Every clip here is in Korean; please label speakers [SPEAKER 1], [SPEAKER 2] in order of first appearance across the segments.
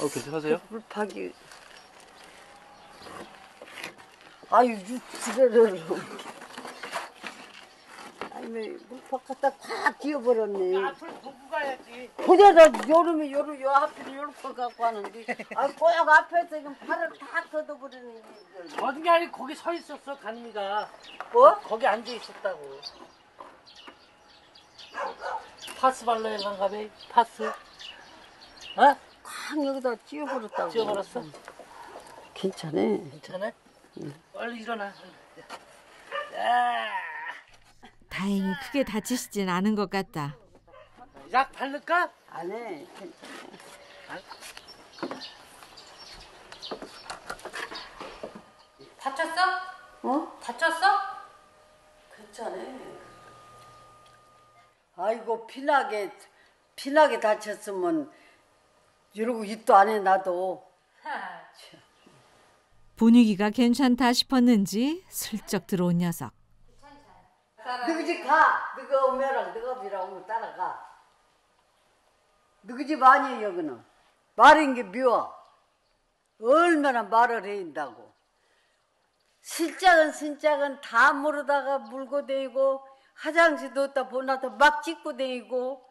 [SPEAKER 1] 어, 괜찮으세요?
[SPEAKER 2] 물파기. 아유, 육지를. 아니, 물팍 갖다 콱 기어버렸네.
[SPEAKER 3] 앞을 보고 가야지.
[SPEAKER 2] 그대로 여름에 여름 요 앞에 요렇게 갖고 하는데 아 고약 앞에서 지금 팔을 다 걷어버리는 게
[SPEAKER 3] 어디 게 아니 거기 서 있었어 간미가.
[SPEAKER 2] 뭐?
[SPEAKER 3] 거기 앉아 있었다고. 파스 발라야 간가 봐. 파스. 어?
[SPEAKER 2] 콱 여기다 찧어버렸다고
[SPEAKER 3] 지워버렸어?
[SPEAKER 2] 괜찮아
[SPEAKER 3] 괜찮아? 빨리 일어나. 야,
[SPEAKER 4] 다행히 크게 다치시진 않은 것 같다.
[SPEAKER 3] 약 바를까?
[SPEAKER 2] 안해
[SPEAKER 5] 다쳤어?
[SPEAKER 2] 어?
[SPEAKER 5] 다쳤어?
[SPEAKER 2] 괜찮아 아이고 피나게 피나게 다쳤으면 이러고 입도 안 해 나도.
[SPEAKER 4] 분위기가 괜찮다 싶었는지 슬쩍 들어온 녀석.
[SPEAKER 2] 너희 집 가. 너가 오면랑 너가 비라고 따라가. 너희 집 아니에요 여기는. 말인 게 미워. 얼마나 말을 해인다고. 실장은 신장은 다 모르다가 물고 다니고 화장실도 없다 보나도 막 찍고 다니고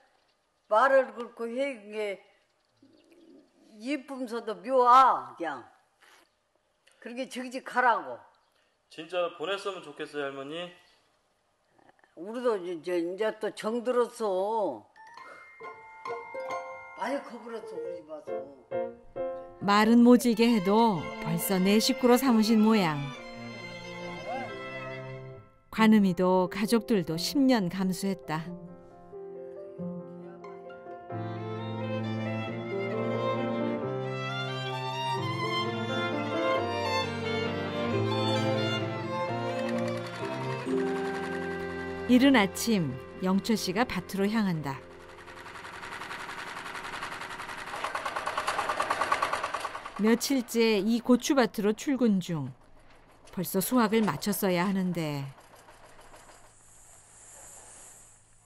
[SPEAKER 2] 말을 그렇고 해게 이쁨서도 미워 그냥 그렇게 가라고
[SPEAKER 1] 진짜 보냈으면 좋겠어요, 할머니.
[SPEAKER 2] 우리도 이제 이제 또 정들었어. 많이 커버렸어 우리 집 와서.
[SPEAKER 4] 말은 모질게 해도 벌써 내 식구로 삼으신 모양. 관음이도 가족들도 10년 감수했다. 이른 아침 영철 씨가 밭으로 향한다. 며칠째 이 고추밭으로 출근 중. 벌써 수확을 마쳤어야 하는데.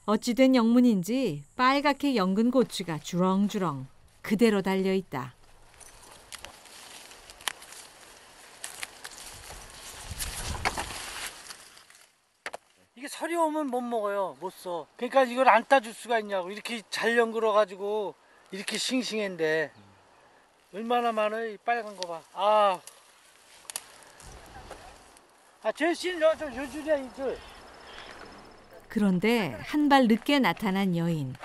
[SPEAKER 4] 어찌된 영문인지 빨갛게 연근 고추가 주렁주렁 그대로 달려 있다.
[SPEAKER 3] 설이 오면 못 먹어요. 못 써. 그러니까 이걸 안 따줄 수가 있냐고. 이렇게 잘 연그러 가지고 이렇게 싱싱한데 얼마나 많아 이 빨간 거 봐. 아. 아, 제신 여저 요줄이야 이줄.
[SPEAKER 4] 그런데 한 발 늦게 나타난 여인.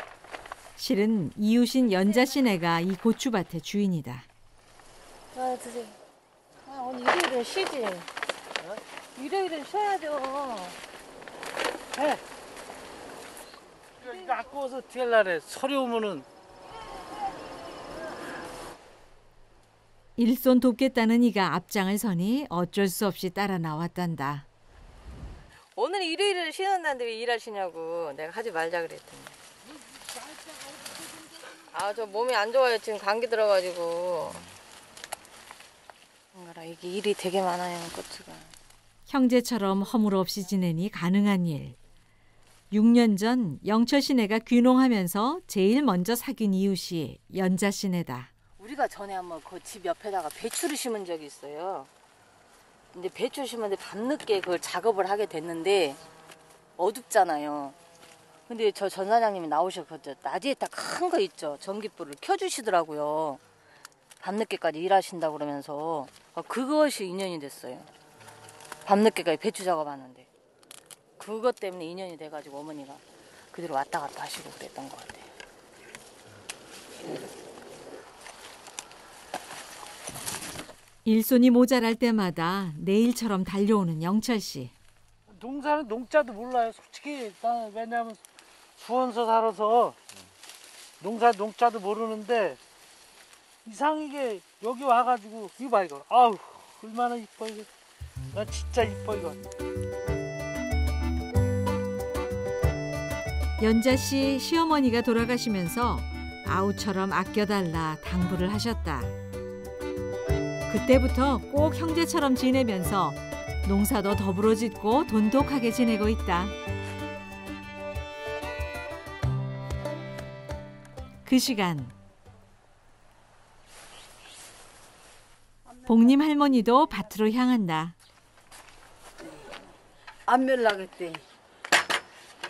[SPEAKER 4] 실은 이웃인 연자 씨네가 이 고추밭의 주인이다.
[SPEAKER 5] 아 드세요. 아 오늘 일요일은 쉬지. 일요일은 쉬어야죠.
[SPEAKER 3] 해. 이거, 아까워서 어떻게 하려래. 설이 오면은
[SPEAKER 4] 일손 돕겠다는 이가 앞장을 서니 어쩔 수 없이 따라 나왔단다.
[SPEAKER 5] 오늘 일요일은 쉬는 날인데 왜 일하시냐고 내가 하지 말자 그랬더니. 아 저 몸이 안 좋아요 지금 감기 들어가지고. 뭔가라 이게 일이 되게 많아요 고추가.
[SPEAKER 4] 형제처럼 허물 없이 지내니 가능한 일. 6년 전 영철 씨네가 귀농하면서 제일 먼저 사귄 이웃이 연자 씨네다.
[SPEAKER 5] 우리가 전에 한번 그 집 옆에다가 배추를 심은 적이 있어요. 근데 배추 심었는데 밤늦게 그걸 작업을 하게 됐는데 어둡잖아요. 근데 저 전 사장님이 나오셨거든요. 낮에 딱 큰 거 있죠. 전기불을 켜주시더라고요. 밤늦게까지 일하신다 그러면서 어, 그것이 인연이 됐어요. 밤늦게까지 배추 작업하는데 그것 때문에 인연이 돼가지고 어머니가 그대로 왔다 갔다 하시고 그랬던 것 같아요.
[SPEAKER 4] 일손이 모자랄 때마다 내일처럼 달려오는 영철 씨.
[SPEAKER 3] 농사는 농자도 몰라요. 솔직히 나 왜냐면 수원서 살아서 농사 농자도 모르는데 이상하게 여기 와가지고 이거 봐 이거 아우 얼마나 이뻐 이거 나 진짜 이뻐 이거
[SPEAKER 4] 연자 씨 시어머니가 돌아가시면서 아우처럼 아껴달라 당부를 하셨다. 그때부터 꼭 형제처럼 지내면서 농사도 더불어 짓고 돈독하게 지내고 있다. 그 시간 복림 할머니도 밭으로 향한다.
[SPEAKER 2] 안 멸라겠대.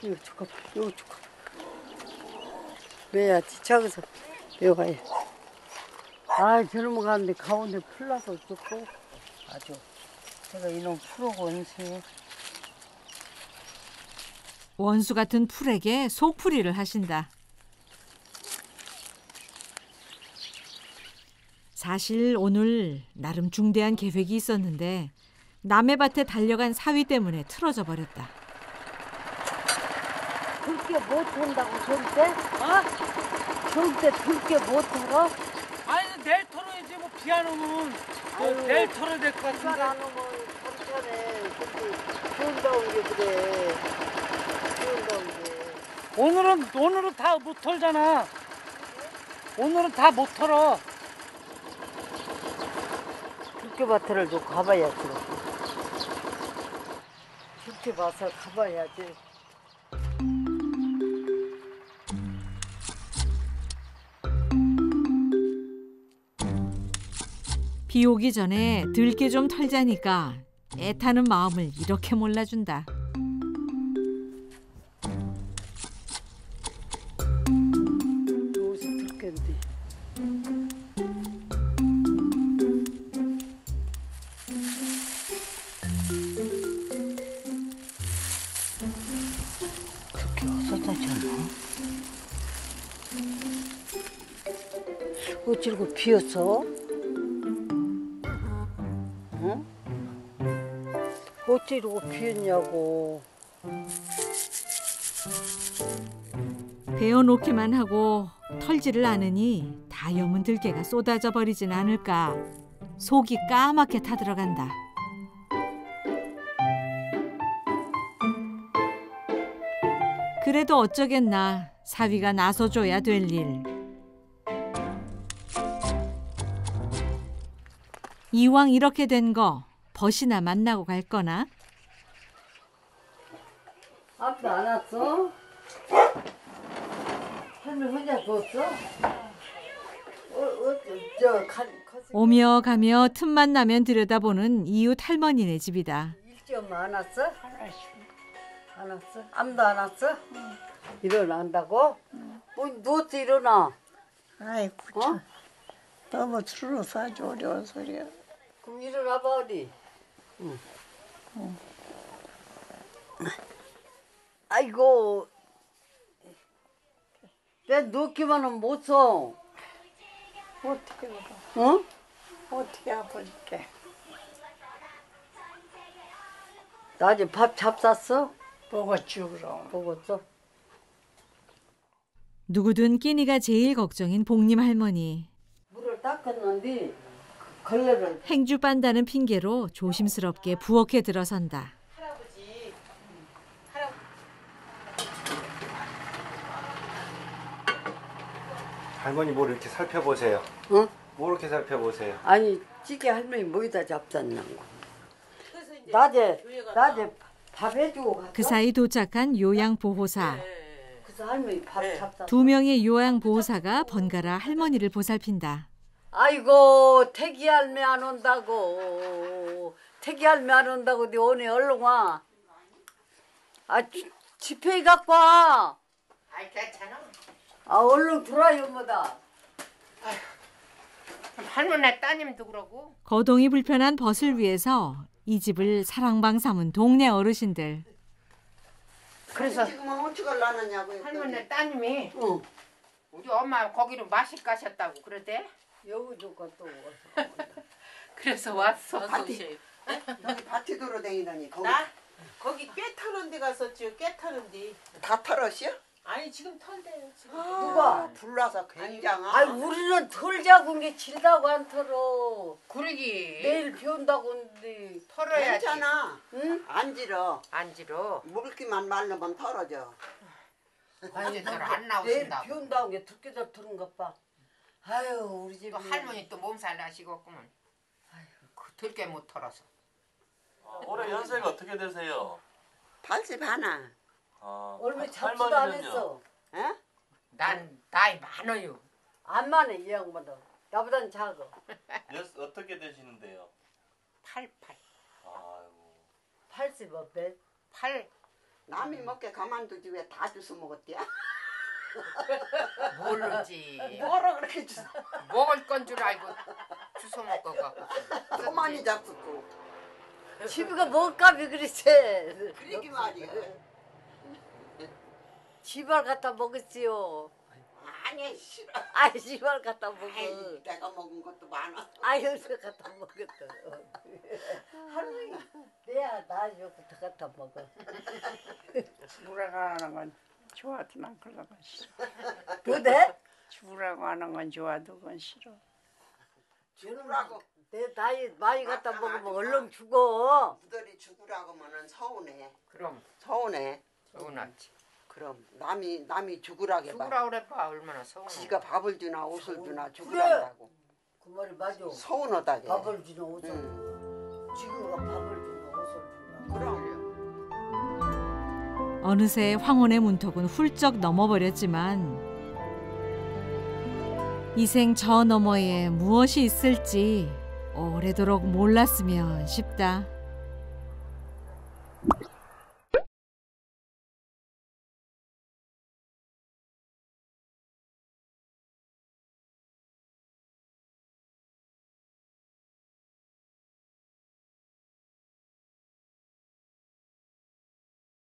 [SPEAKER 2] 이거 잠깐만, 이거 잠깐. 매야지, 저기서 매워야. 아, 저놈 가는데 가운데 풀나서 좋고. 아주. 제가 이놈 풀어고 원수.
[SPEAKER 4] 원수 같은 풀에게 속풀이를 하신다. 사실 오늘 나름 중대한 계획이 있었는데 남의 밭에 달려간 사위 때문에 틀어져 버렸다.
[SPEAKER 2] 들게 못한다고, 절대? 어? 절대 들게 못하러?
[SPEAKER 3] 아니 내일 털어야지 뭐 비 안 오면 뭐
[SPEAKER 2] 아유.
[SPEAKER 3] 내일 털어야 될것
[SPEAKER 2] 비가
[SPEAKER 3] 같은데
[SPEAKER 2] 안 오면. 근데 비온다고 게 그래. 비온다고 게.
[SPEAKER 3] 오늘은 오늘은 다 못 털잖아 오늘은 다 못 털어
[SPEAKER 2] 들깨밭을 좀 가봐야 지. 들깨밭을 가봐야지.
[SPEAKER 4] 비 오기 전에 들게 좀 털자니까 애타는 마음을 이렇게 몰라준다.
[SPEAKER 2] 들깨. 어찌고 비었어? 어찌고 비었냐고.
[SPEAKER 4] 베어놓기만 하고 털지를 않으니 다 여문 들깨가 쏟아져 버리진 않을까 속이 까맣게 타들어간다. 그래도 어쩌겠나 사위가 나서줘야 될 일. 이왕 이렇게 된 거 벗이나 만나고 갈 거나?
[SPEAKER 2] 앞도 안 왔어? 할머니 혼자 뒀어? 어, 어, 저, 간, 거기
[SPEAKER 4] 오며 가며 틈만 나면 들여다보는 이웃 할머니네 집이다.
[SPEAKER 2] 일점 안 왔어? 안 왔어? 아무도 안 왔어? 일어난다고? 뭐, 누워서 일어나.
[SPEAKER 6] 아이고
[SPEAKER 2] 어?
[SPEAKER 6] 참 너무 술로 사줘 어려운 소리야
[SPEAKER 2] 그럼 일어나봐, 어디. 응. 아이고. 내 누웠기만 하면 못 써.
[SPEAKER 6] 어떻게 울어
[SPEAKER 2] 어?
[SPEAKER 6] 어떻게 아버지께
[SPEAKER 2] 낮에 밥 잡쌌어?
[SPEAKER 6] 먹었지 그럼
[SPEAKER 2] 먹었어?
[SPEAKER 4] 누구든 끼니가 제일 걱정인 복림 할머니.
[SPEAKER 2] 물을 닦았는데 걸레를
[SPEAKER 4] 행주 빤다는 핑계로 조심스럽게 부엌에 들어선다.
[SPEAKER 7] 할머니 뭘 이렇게 살펴보세요.
[SPEAKER 2] 어?
[SPEAKER 7] 뭘 이렇게 살펴보세요.
[SPEAKER 2] 아니 찌개 할머니 뭐에다 잡쌌냐고 낮에 낮에 밥 해주고 갔어?
[SPEAKER 4] 그 사이 도착한 요양보호사.
[SPEAKER 2] 그래서 할머니 밥 잡쌌어
[SPEAKER 4] 두 명의 요양보호사가 번갈아 할머니를 보살핀다.
[SPEAKER 2] 아이고 태기 할매 안 온다고 태기 할매 안 온다고 네 오늘 얼른 와 아 지폐 갖고 와
[SPEAKER 6] 아이 괜찮아
[SPEAKER 2] 아, 얼른 들어와요, 뭐다.
[SPEAKER 6] 할머니 따님도 그러고
[SPEAKER 4] 거동이 불편한 벗을 위해서 이 집을 사랑방 삼은 동네 어르신들.
[SPEAKER 6] 그래서
[SPEAKER 8] 지금 어찌 갈라느냐고
[SPEAKER 6] 할머니 따님이
[SPEAKER 2] 응.
[SPEAKER 6] 우리 엄마 거기로 마실 가셨다고 그러대
[SPEAKER 2] 여기 조금 또 와서.
[SPEAKER 6] 그래서 왔어
[SPEAKER 8] 밭이 여기 밭에 돌아다니다니 거기
[SPEAKER 9] 나 거기 꽤 타는 데 갔었죠. 꽤 타는 데.
[SPEAKER 8] 다 털었어요?
[SPEAKER 9] 아니 지금 털대요. 지금.
[SPEAKER 2] 누가?
[SPEAKER 8] 불나서 굉장한
[SPEAKER 2] 아이, 우리는 털자고 게 질다고 안 털어.
[SPEAKER 6] 그러기
[SPEAKER 2] 내일 비 온다고 하는데.
[SPEAKER 6] 털어야지
[SPEAKER 8] 괜찮아
[SPEAKER 2] 응?
[SPEAKER 8] 안 질어
[SPEAKER 6] 안 지러
[SPEAKER 8] 물기만 말르면 털어져
[SPEAKER 6] 언제들 안
[SPEAKER 2] 내일 비
[SPEAKER 6] 나오신다고
[SPEAKER 2] 온다고 게 듣게들 털은 것 봐. 아유, 우리 집이.
[SPEAKER 6] 또 할머니 또 몸살 나시겠구먼 그 들게 못 털어서
[SPEAKER 1] 올해 연세가 어떻게 되세요?
[SPEAKER 8] 80 하나
[SPEAKER 1] 아,
[SPEAKER 2] 얼마
[SPEAKER 1] 할-
[SPEAKER 2] 잡지도 안
[SPEAKER 1] 할머니는요?
[SPEAKER 2] 했어.
[SPEAKER 8] 에?
[SPEAKER 6] 난 나이 많아요
[SPEAKER 2] 안 많아, 이 양반은. 나보단 작어.
[SPEAKER 1] 연, 어떻게 되시는데요?
[SPEAKER 6] 88.
[SPEAKER 1] 아이고.
[SPEAKER 2] 80 어때?
[SPEAKER 6] 8
[SPEAKER 8] 남이 먹게 가만두지 왜 다 주워 먹었대야?
[SPEAKER 6] 모르지.
[SPEAKER 8] 뭐라 그렇게 주워
[SPEAKER 6] 먹을 건 줄 알고 주워 먹고 갖고.
[SPEAKER 8] 그만이 잡수고
[SPEAKER 2] 집이가 먹값이 그렇지.
[SPEAKER 8] 그러기 말이야
[SPEAKER 2] 집알 갖다 먹었지요.
[SPEAKER 8] 아니 싫어
[SPEAKER 2] 아이 집알 갖다 먹어.
[SPEAKER 8] 아이, 내가 먹은 것도 많아
[SPEAKER 2] 아유 저 갖다 먹었다. 할머니 내야 나주부터 갖다 먹어.
[SPEAKER 10] 죽으라고 하는 건 좋아도 난 그런 건 싫어.
[SPEAKER 2] 그래?
[SPEAKER 10] 죽으라고 하는 건 좋아도 그건 싫어.
[SPEAKER 8] 죽으라고
[SPEAKER 2] 내 나이 많이 갖다
[SPEAKER 8] 아까
[SPEAKER 2] 먹으면. 얼른 죽어.
[SPEAKER 8] 부들이 죽으라고 하면은 서운해
[SPEAKER 6] 그럼
[SPEAKER 8] 서운해
[SPEAKER 6] 서운하지.
[SPEAKER 8] 그럼 남이 남이 죽으라게 봐
[SPEAKER 6] 죽으라 그래 봐 얼마나 서운해.
[SPEAKER 8] 지가 밥을 주나 옷을 주나. 죽으란다고
[SPEAKER 2] 그 말이 맞아.
[SPEAKER 8] 서운하다게
[SPEAKER 2] 밥을 주는 옷을.
[SPEAKER 8] 응.
[SPEAKER 2] 지금가 밥을 주는 옷을 주나.
[SPEAKER 8] 그럼
[SPEAKER 4] 어느새 황혼의 문턱은 훌쩍 넘어버렸지만 이생 저 너머에 무엇이 있을지 오래도록 몰랐으면 싶다.